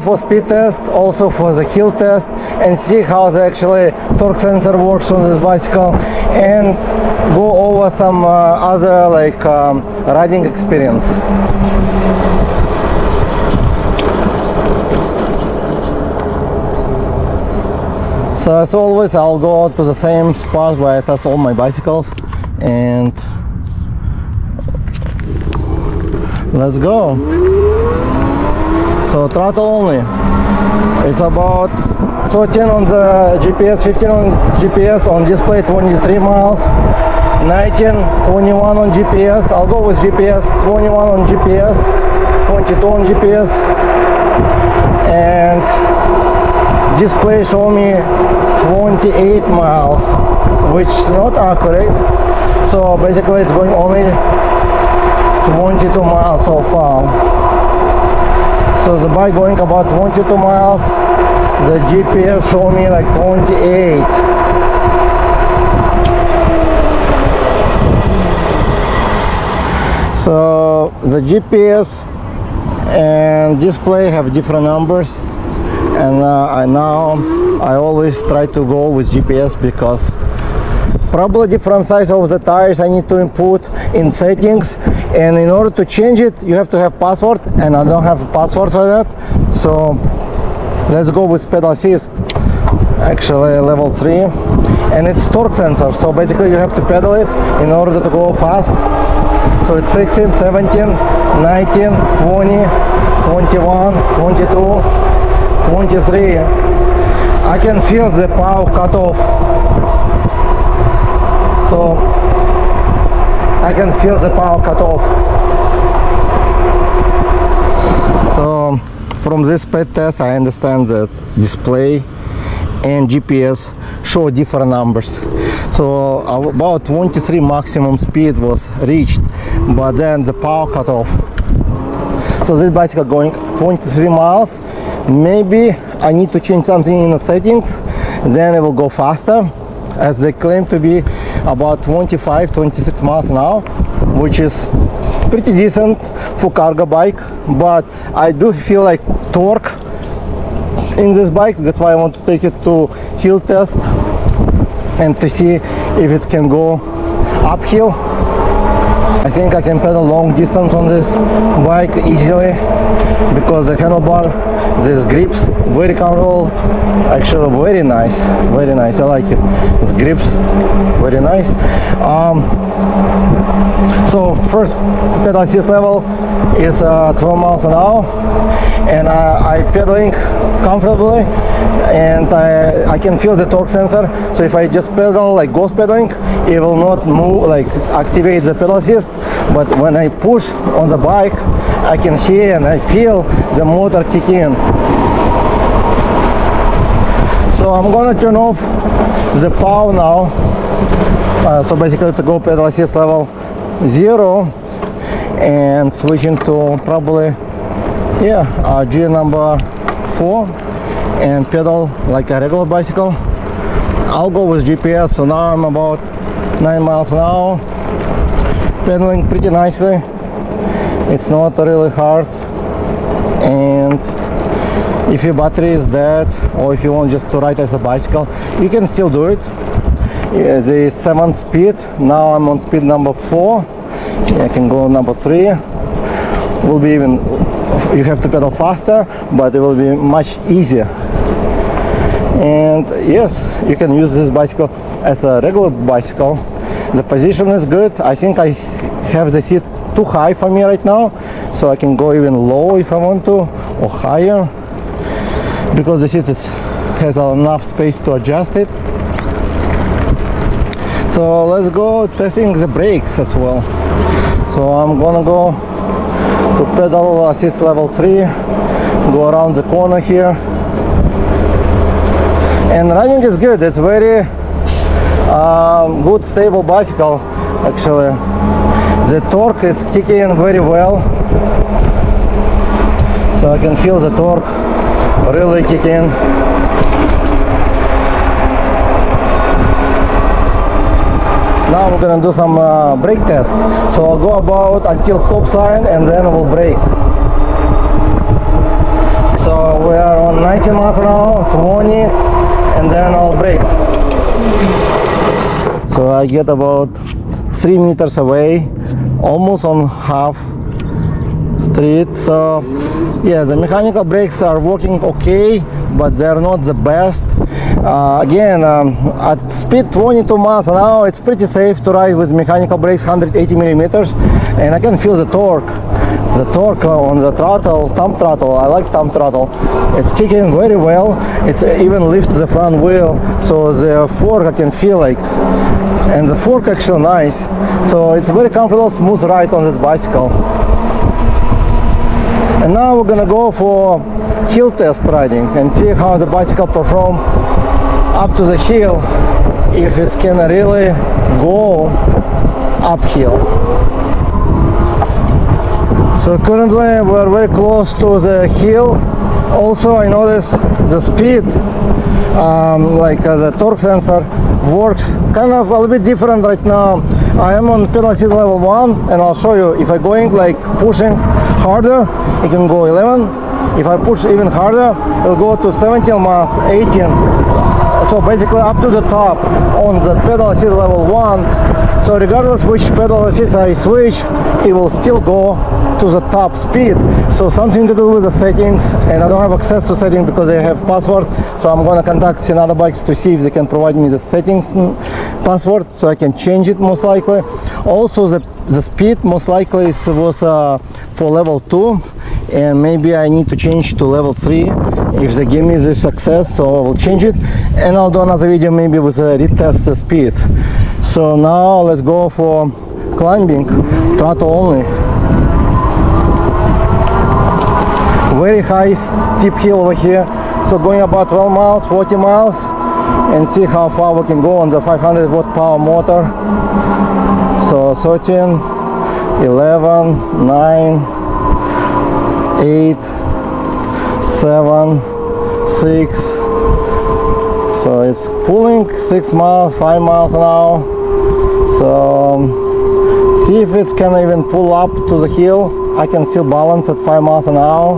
for speed test also for the hill test and see how the actually torque sensor works on this bicycle and go over some uh, other like um, riding experience. So as always I'll go to the same spot where I test all my bicycles and let's go so throttle only. It's about 13 on the GPS 15 on GPS on display 23 miles. 19 21 on GPS I'll go with GPS 21 on GPS 22 on GPS and display show me 28 miles which is not accurate. So basically it's going only 22 miles so far so the bike going about 22 miles. The GPS showed me like 28 so the GPS and display have different numbers. And uh, I now I always try to go with GPS because probably different size of the tires I need to input in settings and in order to change it you have to have password and I don't have a password for that. So let's go with pedal assist actually level 3 and it's torque sensor so basically you have to pedal it in order to go fast. So it's 16 17 19 20 21 22 23 I can feel the power cut off. So I can feel the power cut off. So from this speed test I understand that display and GPS show different numbers. So about 23 maximum speed was reached but then the power cut off. So this bicycle going 23 miles. Maybe I need to change something in the settings then it will go faster as they claim to be about 25 26 miles hour which is pretty decent for cargo bike but I do feel like torque in this bike that's why I want to take it to hill test and to see if it can go uphill I think I can pedal long distance on this bike easily because the handlebar this grips very comfortable actually very nice very nice I like it. It grips very nice. Um, so first pedal assist level is uh, 12 miles an hour and uh, I pedaling comfortably and I, I can feel the torque sensor. So if I just pedal like ghost pedaling it will not move like activate the pedal assist but when I push on the bike I can hear and I feel the motor kick in. So I'm gonna turn off the power now. Uh, so basically to go pedal assist level zero and switching to probably yeah uh, G number four and pedal like a regular bicycle. I'll go with GPS so now I'm about 9 miles an hour pedaling pretty nicely. It's not really hard. And if your battery is dead or if you want just to ride as a bicycle you can still do it. Yeah, the 7 speed. Now I'm on speed number 4 yeah, I can go number 3 will be even you have to pedal faster but it will be much easier. And yes you can use this bicycle as a regular bicycle the position is good. I think I have the seat too high for me right now so I can go even low if I want to or higher because the seat is, has enough space to adjust it. So let's go testing the brakes as well. So I'm gonna go to pedal uh, assist level 3 go around the corner here. And running is good. It's very good stable bicycle actually. The torque is kicking very well. So I can feel the torque really kicking now we're gonna do some uh, brake test. So I'll go about until stop sign and then we'll brake. So we are on 19 miles hour, 20, and then I'll brake. So I get about three meters away, almost on half street. So yeah, the mechanical brakes are working okay, but they're not the best. Uh, again, um, at speed 22 miles an hour, it's pretty safe to ride with mechanical brakes 180 millimeters, and I can feel the torque. The torque on the throttle, thumb throttle, I like thumb throttle. It's kicking very well. It's even lift the front wheel, so the fork I can feel like, and the fork actually nice. So it's very comfortable, smooth ride on this bicycle. And now we're gonna go for hill test riding and see how the bicycle perform up to the hill if it can really go uphill. So currently we're very close to the hill. Also I notice the speed, um, like uh, the torque sensor works kind of a little bit different right now. I am on penalty level 1 and I'll show you if I'm going like pushing harder it can go 11 if I push even harder it'll go to 17 miles 18 so basically up to the top on the pedal assist level 1 so regardless which pedal assist I switch it will still go to the top speed. So something to do with the settings and I don't have access to settings because I have password. So I'm gonna contact Senada Bikes to see if they can provide me the settings password so I can change it most likely. Also the the speed most likely was uh, for level 2 and maybe I need to change to level 3 if they give me the success so I will change it. And I'll do another video maybe with a retest speed. So now let's go for climbing throttle only. Very high steep hill over here. So going about 12 miles 40 miles and see how far we can go on the 500 watt power motor. So 13 11 9 8 7 6 so it's pulling 6 miles 5 miles hour. So um, see if it can even pull up to the hill. I can still balance at 5 miles an hour.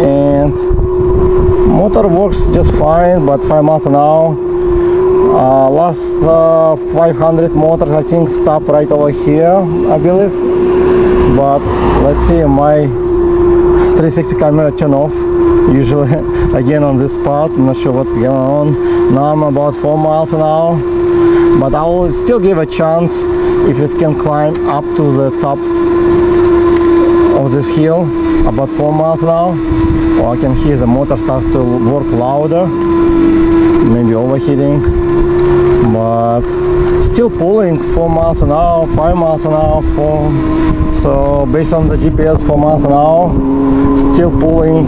And motor works just fine but 5 miles an hour. Uh, last uh, 500 motors I think stop right over here I believe. But let's see my 360 camera turn off usually again on this part I'm not sure what's going on. Now I'm about 4 miles an hour but I will still give a chance if it can climb up to the tops of this hill about 4 miles hour or I can hear the motor start to work louder maybe overheating but still pulling 4 miles an hour 5 miles an hour 4 so based on the GPS 4 miles an hour still pulling.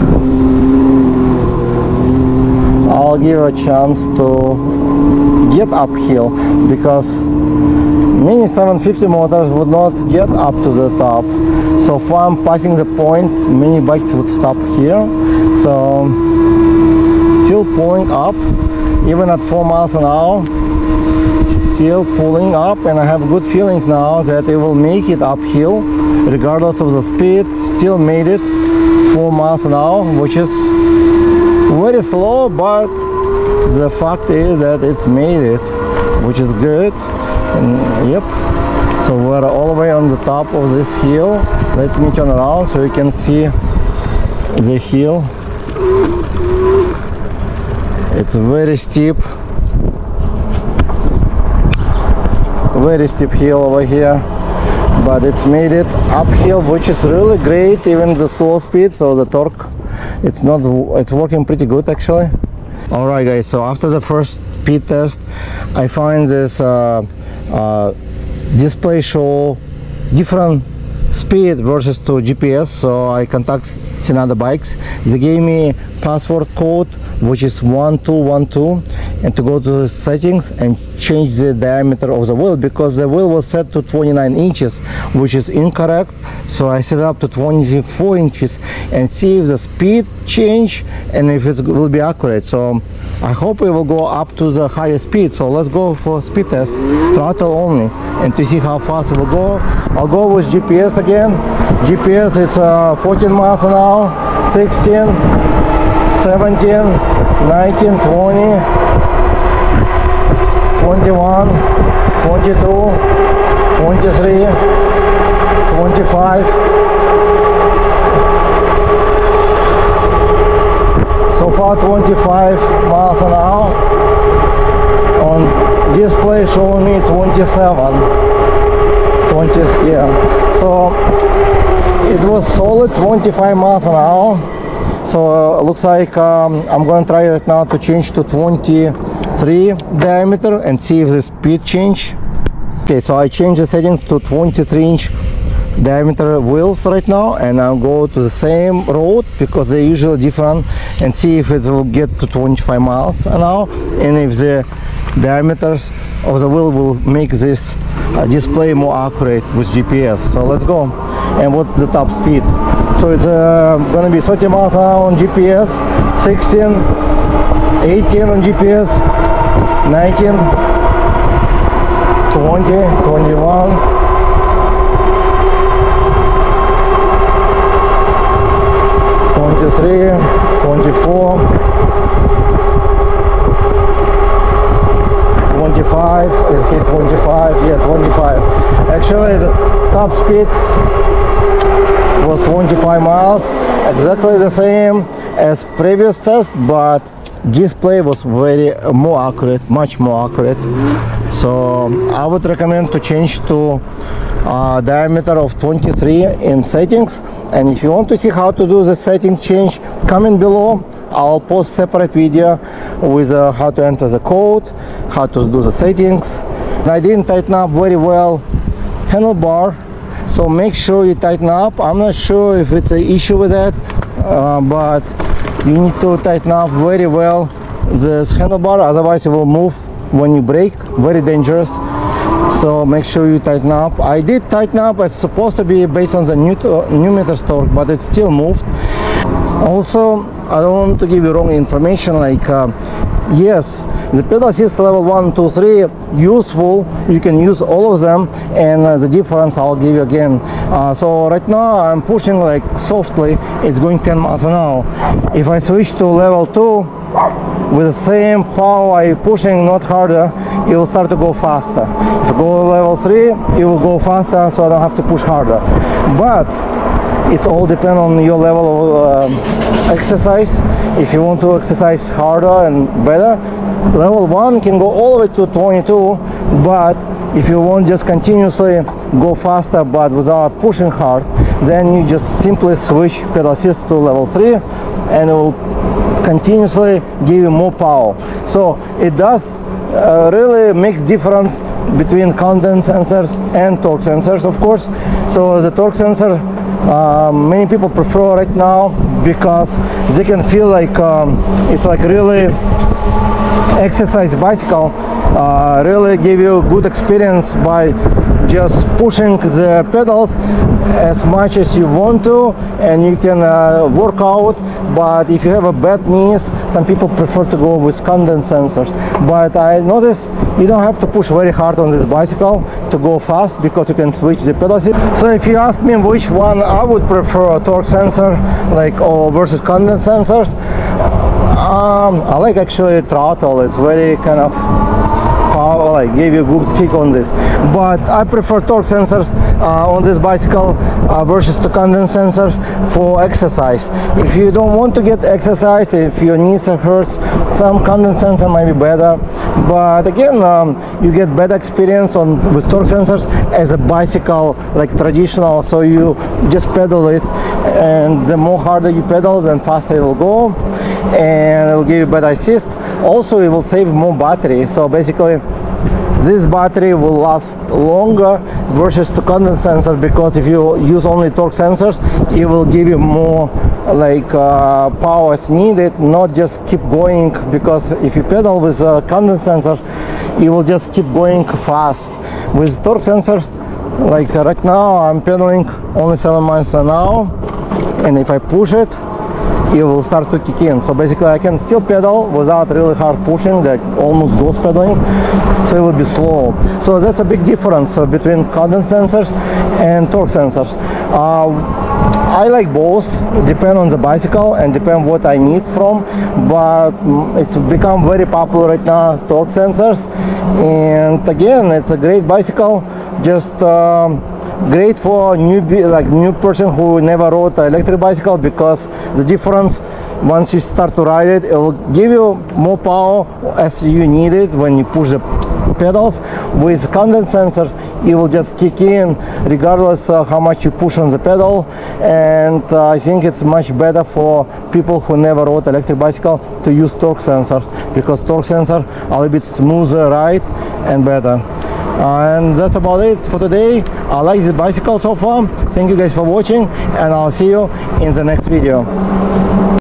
I'll give a chance to get uphill because many 750 motors would not get up to the top. So if I'm passing the point many bikes would stop here. So still pulling up even at 4 miles an hour still pulling up and I have a good feeling now that it will make it uphill regardless of the speed. Still made it 4 miles an hour which is very slow but the fact is that it's made it which is good. And yep. So we're all the way on the top of this hill. Let me turn around so you can see the hill it's very steep. Very steep hill over here but it's made it uphill which is really great even the slow speed so the torque it's not it's working pretty good actually. All right guys so after the first speed test i find this uh, uh, display show different speed versus to gps so i contact Senada bikes. They gave me password code which is 1212 and to go to the settings and change the diameter of the wheel because the wheel was set to 29 inches which is incorrect. So I set up to 24 inches and see if the speed change and if it will be accurate. So I hope it will go up to the highest speed. So let's go for speed test throttle only and to see how fast it will go. I'll go with GPS again. GPS it's uh, 14 miles an hour 16 17, 19, 20, 21, 22, 23, 25. So far 25 miles an hour. On display showing me 27. 20, yeah. So it was solid 25 miles an hour. So uh, looks like um, I'm gonna try right now to change to 23 diameter and see if the speed change. Okay, so I change the settings to 23 inch diameter wheels right now and I'll go to the same road because they're usually different and see if it will get to 25 miles an hour and if the diameters of the wheel will make this uh, display more accurate with GPS. So let's go. And what's the top speed? So it's uh, gonna be 30 miles an hour on GPS, 16, 18 on GPS, 19, 20, 21, 23, 24, 25, it hit 25, yeah 25. Actually the top speed was 25 miles, exactly the same as previous test, but display was very uh, more accurate, much more accurate. So I would recommend to change to uh, diameter of 23 in settings. And if you want to see how to do the setting change comment below. I'll post separate video with uh, how to enter the code how to do the settings. I didn't tighten up very well handlebar so make sure you tighten up. I'm not sure if it's an issue with that uh, but you need to tighten up very well this handlebar otherwise it will move when you brake very dangerous. So make sure you tighten up. I did tighten up. It's supposed to be based on the new, new meter torque but it still moved. Also I don't want to give you wrong information like uh, yes the pedal assist level 1 2 3 useful. You can use all of them. And uh, the difference I'll give you again uh, so right now I'm pushing like softly. It's going 10 miles an hour. If I switch to level 2 with the same power I pushing not harder it will start to go faster. If I go level 3 it will go faster so I don't have to push harder. But it's all depend on your level of uh, exercise. If you want to exercise harder and better level 1 can go all the way to 22 but if you want just continuously go faster but without pushing hard then you just simply switch pedal assist to level 3 and it will continuously give you more power. So it does uh, really make difference between condense sensors and torque sensors of course. So the torque sensor uh, many people prefer right now because they can feel like um, it's like really exercise bicycle uh, really give you good experience by just pushing the pedals as much as you want to and you can uh, work out. But if you have a bad knees some people prefer to go with condense sensors. But I noticed you don't have to push very hard on this bicycle to go fast because you can switch the pedals. So if you ask me which one I would prefer a torque sensor like or versus condense sensors um, I like actually throttle. It's very kind of power like gave you a good kick on this. But I prefer torque sensors uh, on this bicycle uh, versus the condense sensors for exercise. If you don't want to get exercise if your knees are hurts some condense sensor might be better. But again um, you get better experience on with torque sensors as a bicycle like traditional so you just pedal it. And the more harder you pedal then faster it will go and it will give you better assist. Also it will save more battery. So basically this battery will last longer versus the condense sensor because if you use only torque sensors it will give you more like uh, power as needed not just keep going because if you pedal with uh, condense sensors it will just keep going fast. With torque sensors like right now I'm pedaling only 7 miles an hour and if I push it it will start to kick in so basically I can still pedal without really hard pushing like almost ghost pedaling so it will be slow so that's a big difference uh, between condense sensors and torque sensors uh, I like both. Depend on the bicycle and depend what I need from. But mm, it's become very popular right now. Torque sensors, and again, it's a great bicycle. Just um, great for new like new person who never rode an electric bicycle because the difference once you start to ride it it will give you more power as you need it when you push the pedals. With content sensor it will just kick in regardless of how much you push on the pedal. And uh, I think it's much better for people who never rode electric bicycle to use torque sensor because torque sensor are a little bit smoother ride and better and that's about it for today. I like this bicycle so far. Thank you guys for watching and I'll see you in the next video